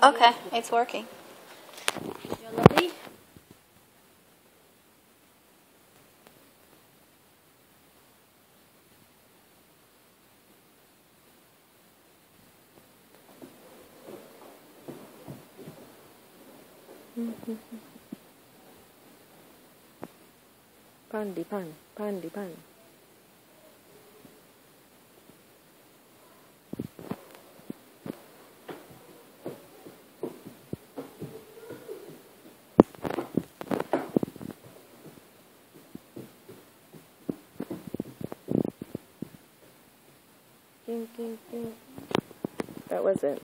Okay, it's working. Pandi pan, pandi pan. That wasn't.